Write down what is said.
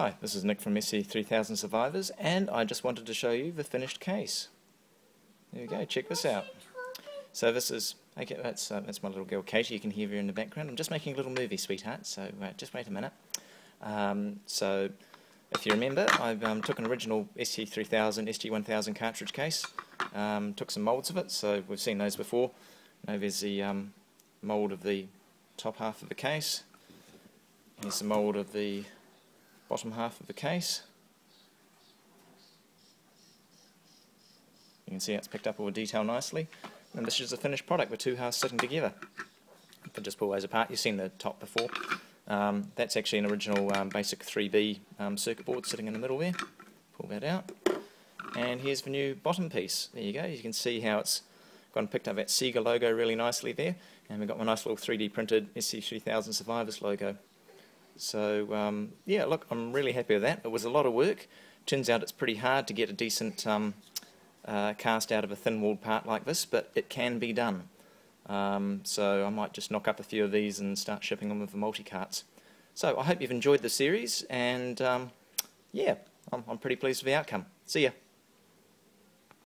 Hi, this is Nick from SC3000 Survivors, and I just wanted to show you the finished case. There you go, check this out. So this is, okay, that's, uh, that's my little girl Katie, you can hear her in the background. I'm just making a little movie, sweetheart, so uh, just wait a minute. Um, so, if you remember, I um, took an original SC3000, SG1000 cartridge case, um, took some moulds of it, so we've seen those before. Now there's the um, mould of the top half of the case, here's the mould of the bottom half of the case. You can see it's picked up all the detail nicely. And this is the finished product with two halves sitting together. If I just pull those apart, you've seen the top before. Um, that's actually an original um, basic 3B um, circuit board sitting in the middle there. Pull that out. And here's the new bottom piece. There you go. You can see how it's gone and picked up that Sega logo really nicely there. And we've got my nice little 3D printed SC3000 Survivors logo. So um, yeah, look, I'm really happy with that. It was a lot of work. Turns out it's pretty hard to get a decent um, uh, cast out of a thin-walled part like this, but it can be done. Um, so I might just knock up a few of these and start shipping them with the multi-carts. So I hope you've enjoyed the series, and um, yeah, I'm, I'm pretty pleased with the outcome. See ya.